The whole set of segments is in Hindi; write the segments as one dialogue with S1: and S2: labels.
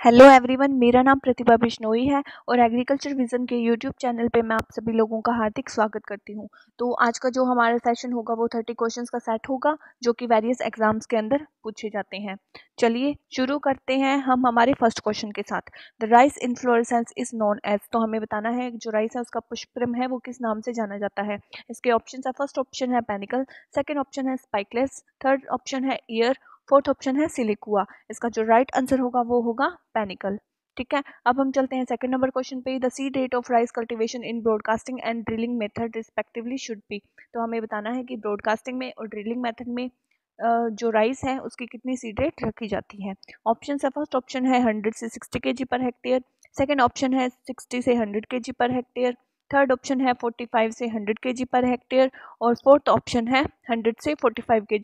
S1: हेलो एवरीवन मेरा नाम प्रतिभा बिश्नोई है और एग्रीकल्चर विज़न के यूट्यूब चैनल पे मैं आप सभी लोगों का हार्दिक स्वागत करती हूँ। तो आज का जो हमारा सेशन होगा वो थर्टी क्वेश्चंस का सेट होगा, जो कि वेरियस एग्ज़ाम्स के अंदर पूछे जाते हैं। चलिए शुरू करते हैं हम हमारे फ़र्स्ट क्वेश्चन के साथ। The rice inflorescence is known as तो हमें बताना है जो राइस है उसका पुष्पक्रम है, वो किस नाम से जाना जाता है। इसके ऑप्शन है फ़र्स्ट ऑप्शन है पैनिकल सेकेंड ऑप्शन है स्पाइकलेस थर्ड ऑप्शन है ईयर फोर्थ ऑप्शन है सिलिकुआ। इसका जो राइट right आंसर होगा, वो होगा पैनिकल। ठीक है? अब हम चलते हैं सेकंड नंबर क्वेश्चन पे। The seed rate of rice cultivation in broadcasting and drilling method respectively should be तो हमें बताना है कि ब्रॉडकास्टिंग में और ड्रिलिंग मेथड में जो राइस है, उसकी कितनी सीड रेट रखी जाती है। ऑप्शन है फ़र्स्ट ऑप्शन है हंड्रेड से सिक्सटी के पर हेक्टेयर सेकेंड ऑप्शन है सिक्सटी से हंड्रेड के पर हेक्टेयर थर्ड ऑप्शन है फोर्टी फाइव से हंड्रेड के पर हेक्टेयर और फोर्थ ऑप्शन है हंड्रेड से फोर्टी फाइव के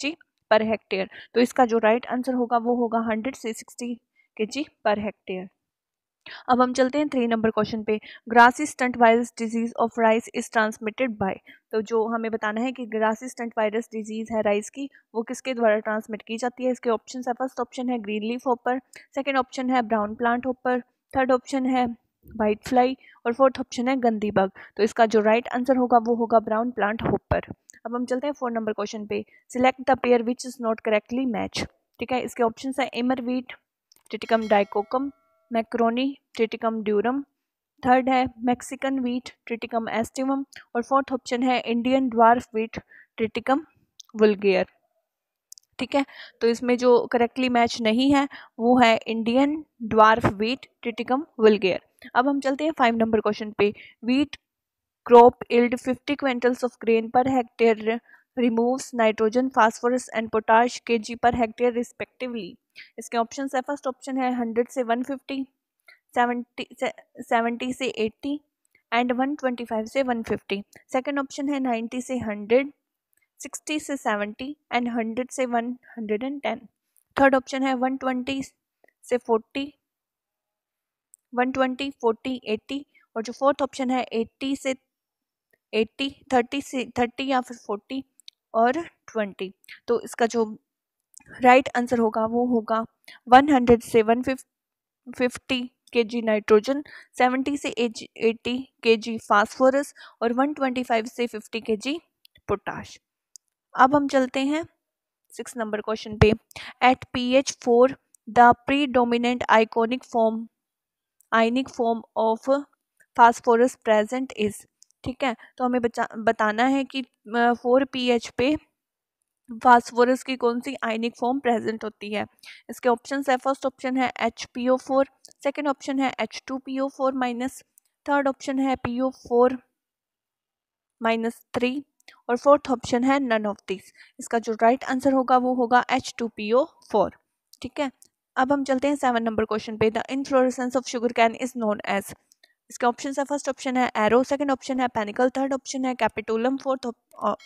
S1: पर हेक्टेयर। तो इसका जो राइट आंसर होगा, वो होगा हंड्रेड से sixty K G per hectare अब हम चलते हैं थ्री नंबर क्वेश्चन पे। Grassy stunt virus disease of rice is transmitted by तो जो हमें बताना है कि ग्रासी स्टंट वायरस डिज़ीज़ है राइस की, वो किसके द्वारा ट्रांसमिट की जाती है? इसके ऑप्शन है फ़र्स्ट ऑप्शन है green leaf hopper second option है brown plant hopper third option है वाइट फ्लाई और फोर्थ ऑप्शन है गंदी बग तो इसका जो राइट right आंसर होगा, वो होगा ब्राउन प्लांट होपर अब हम चलते हैं फोर नंबर क्वेश्चन पे। Select the pair which is not correctly match ठीक है, इसके ऑप्शन है emmer wheat triticum dicoccum macaroni triticum durum third है मैक्सिकन वीट ट्रिटिकम एस्टिवम और फोर्थ ऑप्शन है Indian dwarf wheat triticum vulgare ठीक है तो इसमें जो करेक्टली मैच नहीं है, वो है Indian dwarf wheat triticum vulgare अब हम चलते हैं फाइव नंबर क्वेश्चन पे। Wheat crop yield 50 quintals of grain per hectare removes nitrogen phosphorus and potash K G per hectare respectively इसके ऑप्शन है फ़र्स्ट ऑप्शन है 100 से 150 70 से 70 से 80 एंड 125 से वन फिफ्टी सेकेंड ऑप्शन है 90 से 100 60 से 70 एंड 100 से 110 थर्ड ऑप्शन है 120 से 40 120, 40, 80 और जो फोर्थ ऑप्शन है 80 से एट्टी, थर्टी से, थर्टी या फिर फोर्टी और ट्वेंटी। तो इसका जो राइट right आंसर होगा, वो होगा वन हंड्रेड से one fifty K G nitrogen, seventy से एटी के जी फास्फोरस और वन ट्वेंटी फाइव से फिफ्टी के जी पोटाश। अब हम चलते हैं सिक्स नंबर क्वेश्चन पे। At P H four the predominant iconic form ionic form of phosphorus present is ठीक है? तो हमें बचा, बताना है कि फोर पी एच पे फास्फोरस की कौन सी आयनिक फॉर्म प्रेजेंट होती है? इसके ऑप्शन है फ़र्स्ट ऑप्शन है H P O four second option है H two P O four minus third option है P O four minus three और फोर्थ ऑप्शन है नन ऑफ़ दिस इसका जो राइट right आंसर होगा, वो होगा H two P O four ठीक है? अब हम चलते हैं सेवन नंबर क्वेश्चन पे the inflorescence of sugarcane is known as इसके ऑप्शन है फ़र्स्ट ऑप्शन है एरो सेकंड ऑप्शन है पैनिकल थर्ड ऑप्शन है कैपिटोलम फोर्थ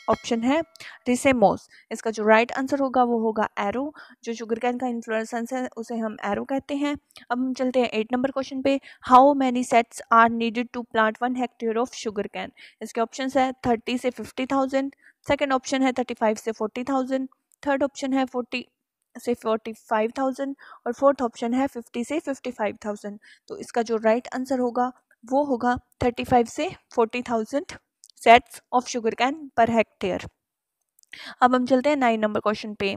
S1: ऑप्शन है रिसेमोस इसका जो राइट right आंसर होगा, वो होगा एरो जो शुगर कैन का इन्फ्लोरेंस है, उसे हम एरो कहते हैं. अब हम चलते हैं एट नंबर क्वेश्चन पे. How many sets are needed to plant one hectare of sugarcane इसके ऑप्शन है थर्टी से फिफ्टी थाउज़ेंड सेकेंड ऑप्शन है थर्टी फाइव से फोर्टी थाउज़ेंड थर्ड ऑप्शन है फोर्टी से फोर्टी फाइव थाउज़ेंड और फोर्थ ऑप्शन है फिफ्टी से फिफ्टी फाइव थाउज़ेंड तो इसका जो राइट right आंसर होगा वो होगा थर्टी फाइव से forty thousand sets of sugarcane पर हेक्टेयर अब हम चलते हैं नाइन नंबर क्वेश्चन पे।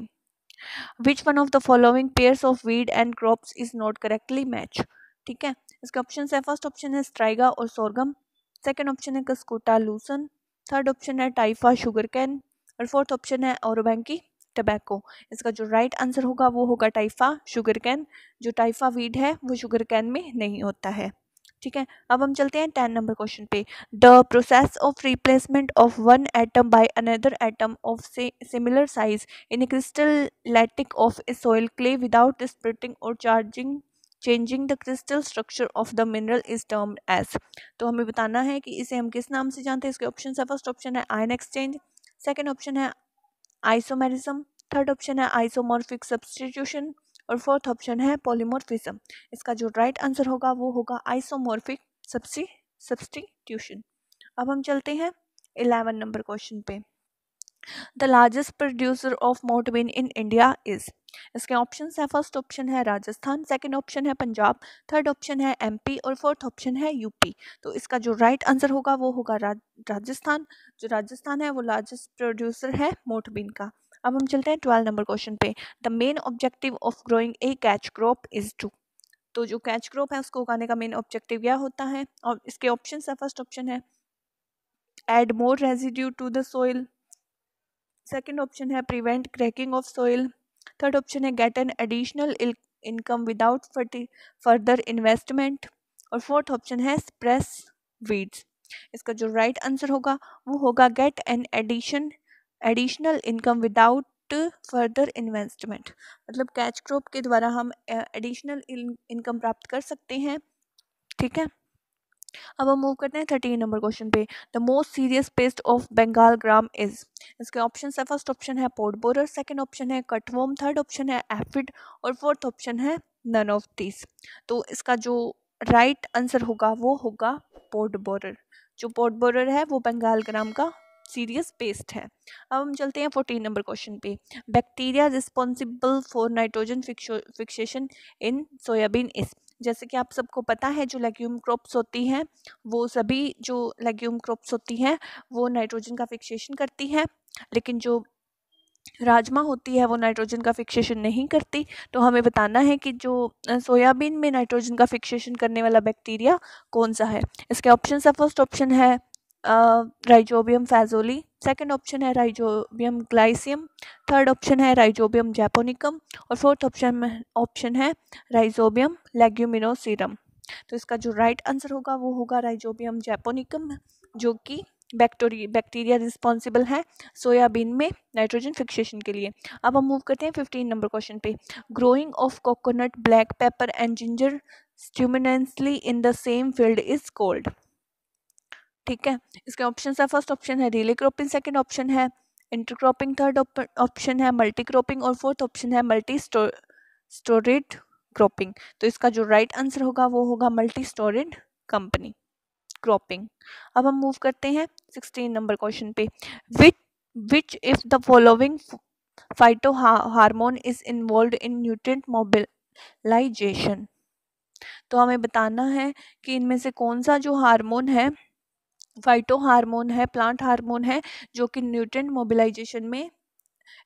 S1: Which one of the following pairs of weed and crops is not correctly match ठीक है? इसके ऑप्शन है फ़र्स्ट ऑप्शन है स्ट्राइगा और सोरगम सेकेंड ऑप्शन है कस्कोटा लूसन थर्ड ऑप्शन है टाइफा शुगर कैन और फोर्थ ऑप्शन है औरबैंकी टबैको इसका जो राइट right आंसर होगा वो होगा टाइफा शुगर कैन जो टाइफा वीड है वो शुगर कैन में नहीं होता है। ठीक है? अब हम चलते हैं टेन नंबर क्वेश्चन पे. The process of replacement of one atom by another atom of similar size in crystal lattice of a soil clay without splitting और charging changing the crystal structure of the mineral is term as तो हमें बताना है कि इसे हम किस नाम से जानते हैं? इसके ऑप्शन है फ़र्स्ट ऑप्शन है आयन एक्सचेंज सेकेंड ऑप्शन है आइसोमेरिज्म थर्ड ऑप्शन है आइसोमॉर्फिक सब्सटीट्यूशन और फोर्थ ऑप्शन है पॉलीमोर्फिज्म इसका जो राइट right आंसर होगा, वो होगा आइसोमोर्फिक सब्सटी सब्सटीट्यूशन अब हम चलते हैं इलेवन नंबर क्वेश्चन पे. The largest producer of moth bean in India is इसके ऑप्शन है फ़र्स्ट ऑप्शन है राजस्थान सेकंड ऑप्शन है पंजाब थर्ड ऑप्शन है एमपी और फोर्थ ऑप्शन है यूपी तो इसका जो राइट right आंसर होगा, वो होगा राजस्थान. जो राजस्थान है, वो लार्जेस्ट प्रोड्यूसर है मोटबिन का. अब हम चलते हैं ट्वेल्व नंबर क्वेश्चन पे। The main objective of growing a catch crop is to. तो जो कैच क्रॉप है, उसको उगाने का मेन ऑब्जेक्टिव क्या होता है? और इसके ऑप्शन है, फ़र्स्ट ऑप्शन है add more residue to the soil. Second option है prevent cracking of soil. Third option है get an additional income without further investment. और फोर्थ ऑप्शन है स्प्रेस वीड्स। इसका जो राइट right आंसर होगा, वो होगा get an addition additional income without further investment मतलब कैच क्रॉप के द्वारा हम एडिशनल इनकम प्राप्त कर सकते हैं। ठीक है? अब हम मूव करते हैं थर्टीन नंबर क्वेश्चन पे। The most serious pest of Bengal gram is इसके ऑप्शन है फ़र्स्ट ऑप्शन है पोर्ट बोरर सेकेंड ऑप्शन है कटवोम थर्ड ऑप्शन है एफिड और फोर्थ ऑप्शन है नन ऑफ़ दिस तो इसका जो राइट right आंसर होगा, वो होगा पोर्ट बोरर जो पोर्ट बोरर है, वो बंगाल ग्राम का सीरियस पेस्ट है। अब हम चलते हैं फोर्टीन नंबर क्वेश्चन पे। Bacteria responsible for nitrogen fixation in soybean is जैसे कि आप सबको पता है जो लेग्यूम क्रॉप्स होती हैं, वो सभी जो लेग्यूम क्रॉप्स होती हैं, वो नाइट्रोजन का फिक्सेशन करती हैं। लेकिन जो राजमा होती है, वो नाइट्रोजन का फिक्सेशन नहीं करती। तो हमें बताना है कि जो सोयाबीन में नाइट्रोजन का फिक्सेशन करने वाला बैक्टीरिया कौन सा है? इसके ऑप्शन है फ़र्स्ट ऑप्शन है राइजोबियम फैजोली सेकंड ऑप्शन है राइजोबियम ग्लाइसियम थर्ड ऑप्शन है राइजोबियम जैपोनिकम और फोर्थ ऑप्शन ऑप्शन है राइजोबियम लेग्यूमिनोसीरम तो इसका जो राइट आंसर होगा, वो होगा राइजोबियम जैपोनिकम जो कि बैक्टोरी बैक्टीरिया रिस्पॉन्सिबल है सोयाबीन में नाइट्रोजन फिक्सेशन के लिए. अब हम मूव करते हैं फिफ्टीन नंबर क्वेश्चन पे. Growing of coconut black pepper and ginger simultaneously in the same field is called ठीक है? इसके ऑप्शन है फ़र्स्ट ऑप्शन है रिले क्रॉपिंग सेकेंड ऑप्शन है इंटरक्रॉपिंग थर्ड ऑप्शन है मल्टी क्रॉपिंग और फोर्थ ऑप्शन है मल्टी स्टोरेड क्रॉपिंग तो इसका जो राइट right आंसर होगा, वो होगा मल्टी स्टोरेड कंपनी क्रॉपिंग अब हम मूव करते हैं सिक्सटीन नंबर क्वेश्चन पे. Which which if the following phytohormone is involve in nutrient mobilisation तो हमें बताना है कि इनमें से कौन सा जो हार्मोन है फाइटो हार्मोन है प्लांट हार्मोन है, जो कि न्यूट्रेंट मोबिलाइजेशन में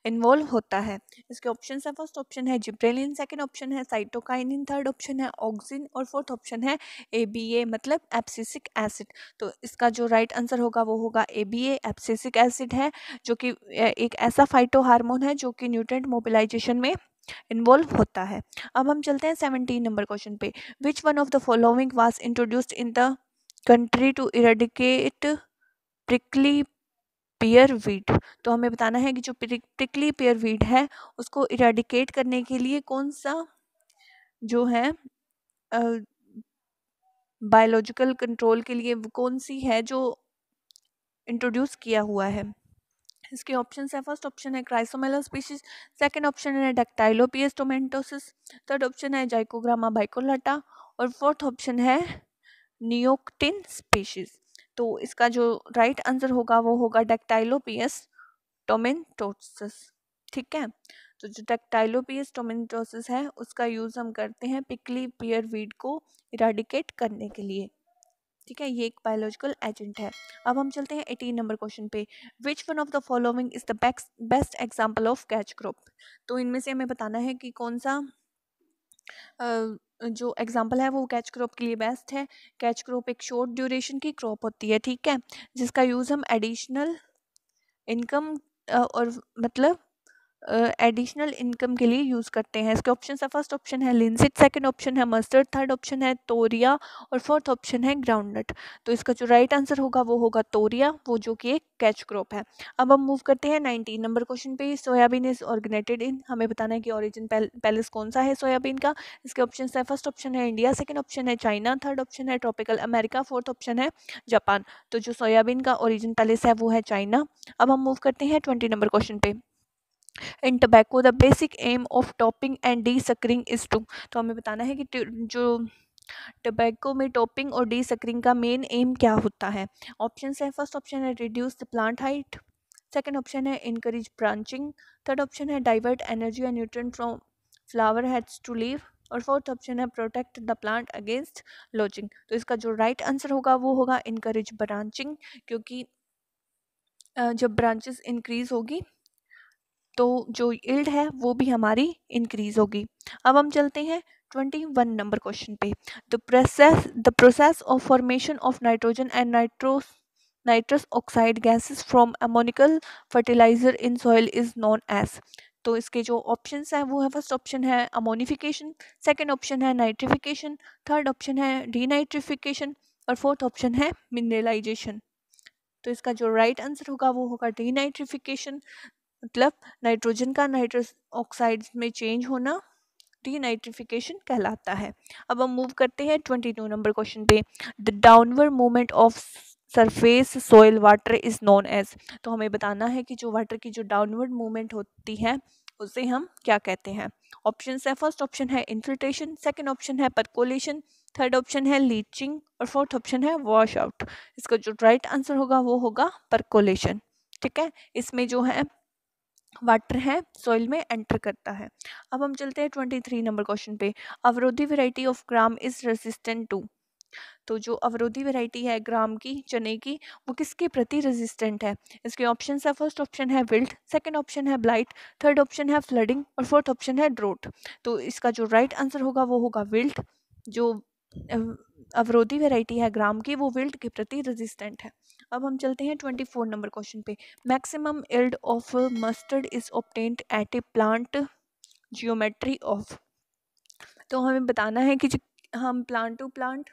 S1: इन्वॉल्व होता है। इसके ऑप्शन है फ़र्स्ट ऑप्शन है जिब्रेलिन सेकंड ऑप्शन है साइटोकाइनिन थर्ड ऑप्शन है ऑक्सिन और फोर्थ ऑप्शन है ए बी ए मतलब एप्सिसिक एसिड तो इसका जो राइट right आंसर होगा, वो होगा A B A abscisic acid है, जो कि एक ऐसा फाइटो हार्मोन है, जो कि न्यूट्रेंट मोबिलाइजेशन में इन्वॉल्व होता है। अब हम चलते हैं सेवनटीन नंबर क्वेश्चन पे। Which one of the following was introduced in the country to eradicate prickly pear weed तो हमें बताना है कि जो प्रिकली पेयर वीड है, उसको इरेडिकेट करने के लिए कौन सा जो है बायोलॉजिकल कंट्रोल के लिए कौन सी है जो इंट्रोड्यूस किया हुआ है। इसके ऑप्शन है फ़र्स्ट ऑप्शन है क्राइसोमेलो स्पीशीज सेकंड ऑप्शन है डेक्टाइलोपियस टोमेंटोसिस थर्ड ऑप्शन है जाइकोग्रामा बाइकोलाटा और फोर्थ ऑप्शन है नियोक्टिन स्पीशीज। तो इसका जो राइट right आंसर होगा, वो होगा डेक्टाइलोपियस टोमेंटोसिस। ठीक है? तो जो डेक्टाइलोपियस टोमेंटोसिस है, उसका यूज़ हम करते हैं पिकली पियर वीड को इराडिकेट करने के लिए। ठीक है? ये एक बायोलॉजिकल एजेंट है। अब हम चलते हैं एटीन नंबर क्वेश्चन पे। Which one of the following is the best example of catch crop तो इनमें से हमें बताना है कि कौन सा जो एग्जांपल है वो कैच क्रॉप के लिए बेस्ट है। कैच क्रॉप एक शॉर्ट ड्यूरेशन की क्रॉप होती है, ठीक है? जिसका यूज़ हम एडिशनल इनकम और मतलब एडिशनल इनकम के लिए यूज़ करते हैं। इसके ऑप्शन है फ़र्स्ट ऑप्शन है लिंसिट सेकंड ऑप्शन है मस्टर्ड थर्ड ऑप्शन है तोरिया और फोर्थ ऑप्शन है ग्राउंडनट तो इसका जो राइट right आंसर होगा, वो होगा तोरिया वो जो कि एक कैच क्रॉप है। अब हम मूव करते हैं नाइनटीन नंबर क्वेश्चन पे। सोयाबीन इज़ ऑर्गेनेटेड इन हमें बताना है कि ऑरिजिन पैलेस कौन सा है सोयाबीन का। इसके ऑप्शन है फ़र्स्ट ऑप्शन है इंडिया सेकेंड ऑप्शन है चाइना थर्ड ऑप्शन है ट्रॉपिकल अमेरिका फोर्थ ऑप्शन है जापान तो जो सोयाबीन का ओरिजिन पैलेस है, वो है चाइना अब हम मूव करते हैं ट्वेंटी नंबर क्वेश्चन पे। In tobacco, the basic aim of topping and desuckering is to. तो हमें बताना है कि जो टबैको में टॉपिंग और डी सकरिंग का मेन एम क्या होता है? ऑप्शन है, फ़र्स्ट ऑप्शन है reduce the plant height second option है इनकरेज ब्रांचिंग थर्ड ऑप्शन है divert energy and nutrient from flower heads to leave और फोर्थ ऑप्शन है protect the plant against lodging तो इसका जो राइट right आंसर होगा, वो होगा इनकरेज ब्रांचिंग क्योंकि जब ब्रांचेस इंक्रीज होगी तो जो इल्ड है, वो भी हमारी इंक्रीज होगी। अब हम चलते हैं ट्वेंटी वन नंबर क्वेश्चन पे। The process the process of formation of nitrogen and nitrous nitrous oxide gases from ammoniacal fertiliser in soil is known as तो इसके जो ऑप्शंस हैं, वो है फ़र्स्ट ऑप्शन है अमोनिफिकेशन सेकंड ऑप्शन है नाइट्रिफिकेशन थर्ड ऑप्शन है डीनाइट्रिफिकेशन और फोर्थ ऑप्शन है मिनरलाइजेशन तो इसका जो राइट right आंसर होगा, वो होगा डीनाइट्रिफिकेशन मतलब नाइट्रोजन का नाइट्रस ऑक्साइड में चेंज होना डीनाइट्रिफिकेशन कहलाता है। अब हम मूव करते हैं ट्वेंटी टू नंबर क्वेश्चन पे। The downward movement of surface soil water is known as तो हमें बताना है कि जो वाटर की जो डाउनवर्ड मूवमेंट होती है, उसे हम क्या कहते हैं? ऑप्शन है फ़र्स्ट ऑप्शन है इन्फिल्ट्रेशन सेकंड ऑप्शन है परकोलेशन थर्ड ऑप्शन है लीचिंग और फोर्थ ऑप्शन है वॉश आउट इसका जो राइट right आंसर होगा, वो होगा परकोलेशन ठीक है? इसमें जो है वाटर है सॉइल में एंटर करता है। अब हम चलते हैं ट्वेंटी थ्री नंबर क्वेश्चन पे। Avarodhi variety of gram is resistant to तो जो अवरोधी वैरायटी है ग्राम की, चने की, वो किसके प्रति रेजिस्टेंट है? इसके ऑप्शन है फ़र्स्ट ऑप्शन है विल्ट सेकंड ऑप्शन है ब्लाइट थर्ड ऑप्शन है फ्लडिंग और फोर्थ ऑप्शन है ड्रोट तो इसका जो राइट right आंसर होगा, वो होगा विल्ट जो अवरोधी वैरायटी है ग्राम की, वो विल्ट के प्रति रेजिस्टेंट है। अब हम चलते हैं ट्वेंटी फोर नंबर क्वेश्चन पे। Maximum yield of mustard is obtained at a plant geometry of तो हमें बताना है कि हम प्लांट टू प्लांट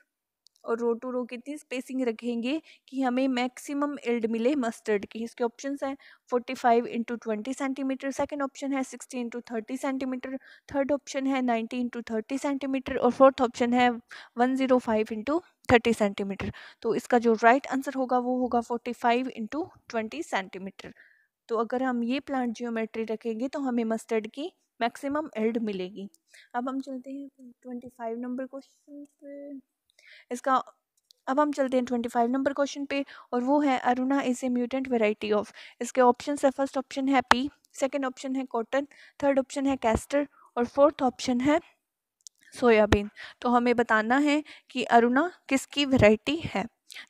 S1: और रो टू रो कितनी स्पेसिंग रखेंगे कि हमें मैक्सिमम इल्ड मिले मस्टर्ड की। इसके ऑप्शन हैं forty five into twenty centimetre second option है sixty into thirty centimetre third option है नाइन्टी इंटू थर्टी सेंटीमीटर और फोर्थ ऑप्शन है one zero five into thirty centimetre. तो इसका जो राइट right आंसर होगा, वो होगा forty five into twenty centimetre. तो अगर हम ये प्लांट जियोमेट्री रखेंगे तो हमें मस्टर्ड की मैक्सिमम एल्ड मिलेगी। अब हम चलते हैं ट्वेंटी फाइव नंबर क्वेश्चन पे। इसका, अब हम चलते हैं ट्वेंटी फाइव नंबर क्वेश्चन पे, और वो है Aruna is a mutant variety of इसके ऑप्शन है फ़र्स्ट ऑप्शन है पी सेकेंड ऑप्शन है कॉटन थर्ड ऑप्शन है कैस्टर और फोर्थ ऑप्शन है सोयाबीन। तो हमें बताना है कि अरुणा किसकी वैरायटी है?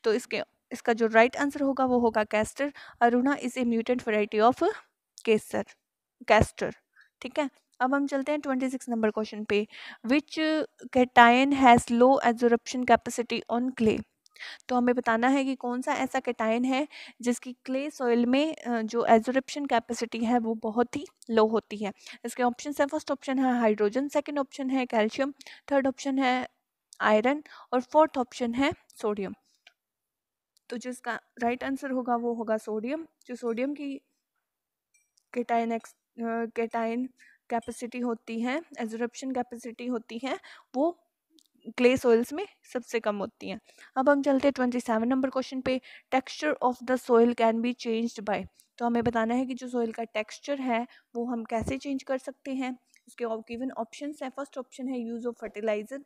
S1: तो इसके, इसका जो राइट आंसर होगा, वो होगा castor. Aruna is a mutant variety of Kesar, castor. ठीक है? अब हम चलते हैं ट्वेंटी सिक्स नंबर क्वेश्चन पे। Which cation has low adsorption capacity on clay? तो हमें बताना है कि कौन सा ऐसा कैटाइन है जिसकी क्ले सॉइल में जो एजोरप्शन कैपेसिटी है वो बहुत ही लो होती है। इसके ऑप्शन है, फ़र्स्ट ऑप्शन है हाइड्रोजन, सेकेंड ऑप्शन है कैल्शियम, थर्ड ऑप्शन है आयरन और फोर्थ ऑप्शन है सोडियम। तो जिसका राइट right आंसर होगा वो होगा सोडियम, जो सोडियम की केटाइन एक्स केटाइन कैपेसिटी होती है, एजरप्शन कैपेसिटी होती है, वो क्ले सोइल्स में सबसे कम होती हैं। अब हम चलते हैं ट्वेंटी सेवन नंबर क्वेश्चन पे texture of the soil can be changed by तो हमें बताना है कि जो सोइल का टेक्सचर है, वो हम कैसे चेंज कर सकते हैं? इसके गिवन ऑप्शन है। फ़र्स्ट ऑप्शन है use of fertiliser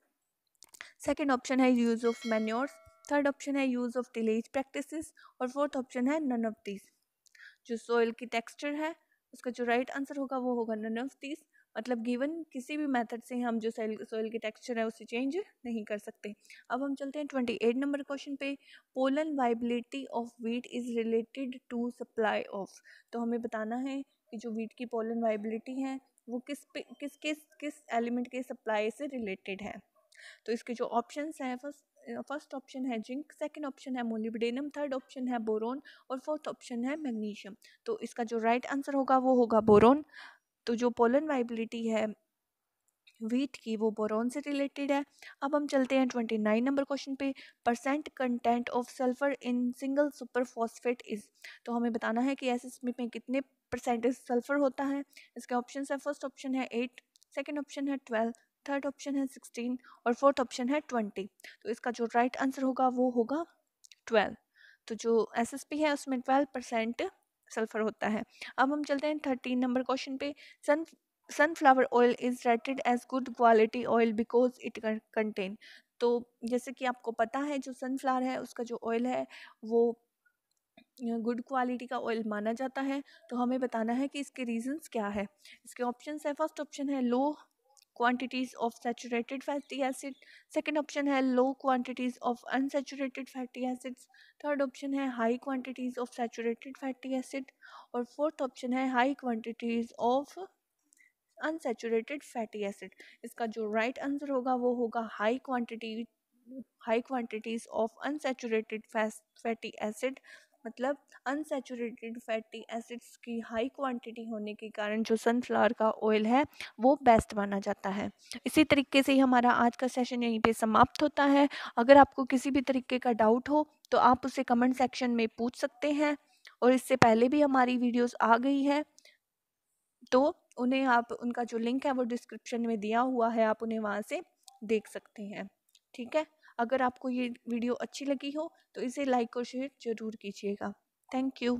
S1: second option है use of manures third option है यूज़ ऑफ़ डिलेज प्रैक्टिस और फोर्थ ऑप्शन है नन ऑफ़ दिस जो सोइल की टेक्सचर है, उसका जो राइट right आंसर होगा, वो होगा नन ऑफ़ दिस मतलब गिवन किसी भी मेथड से हम जो सोइल सोइल की टेक्सचर है उसे चेंज नहीं कर सकते। अब हम चलते हैं ट्वेंटी एट नंबर क्वेश्चन पे। Pollen viability of wheat is related to supply of तो हमें बताना है कि जो वीट की पोलन वाइबिलिटी है, वो किस पे, किस किस किस एलिमेंट के सप्लाई से रिलेटेड है। तो इसके जो ऑप्शन हैं, फ़र्स्ट फ़र्स्ट ऑप्शन है जिंक सेकंड ऑप्शन है मोलिब्डेनम थर्ड ऑप्शन है बोरोन और फोर्थ ऑप्शन है मैग्नीशियम तो इसका जो राइट right आंसर होगा, वो होगा बोरोन तो जो पोलन वाइबिलिटी है वीट की वो बोरोन से रिलेटेड है। अब हम चलते हैं ट्वेंटी नाइन नंबर क्वेश्चन पे। Percent content of sulphur in single super phosphate is तो हमें बताना है कि एसएसपी में कितने परसेंटेज सल्फ़र होता है। इसके ऑप्शन है फ़र्स्ट ऑप्शन है एट सेकेंड ऑप्शन है ट्वेल्व थर्ड ऑप्शन है सिक्सटीन और फोर्थ ऑप्शन है ट्वेंटी तो इसका जो राइट right आंसर होगा वो होगा ट्वेल्व तो जो एस एस पी है, उसमें ट्वेल्व परसेंट सल्फ़र होता है। अब हम चलते हैं थर्टीन नंबर क्वेश्चन पे। Sun sunflower oil is rated as good quality oil because it contain तो जैसे कि आपको पता है जो सनफ्लावर है, उसका जो ऑयल है, वो गुड क्वालिटी का ऑयल माना जाता है। तो हमें बताना है कि इसके रीजंस क्या है। इसके ऑप्शन है। फ़र्स्ट ऑप्शन है low quantities of saturated fatty acid second option है low quantities of unsaturated fatty acids third option है high quantities of saturated fatty acid और fourth option है high quantities of unsaturated fatty acid इसका जो right आंसर होगा वो होगा high quantity high quantities of unsaturated fatty acid मतलब अनसेचुरेटेड फैटी एसिड्स की हाई क्वांटिटी होने के कारण जो सनफ्लावर का ऑयल है, वो बेस्ट माना जाता है। इसी तरीके से ही हमारा आज का सेशन यहीं पे समाप्त होता है। अगर आपको किसी भी तरीके का डाउट हो तो आप उसे कमेंट सेक्शन में पूछ सकते हैं। और इससे पहले भी हमारी वीडियोस आ गई है तो उन्हें आप, उनका जो लिंक है वो डिस्क्रिप्शन में दिया हुआ है, आप उन्हें वहाँ से देख सकते हैं। ठीक है? अगर आपको ये वीडियो अच्छी लगी हो तो इसे लाइक और शेयर ज़रूर कीजिएगा। Thank you.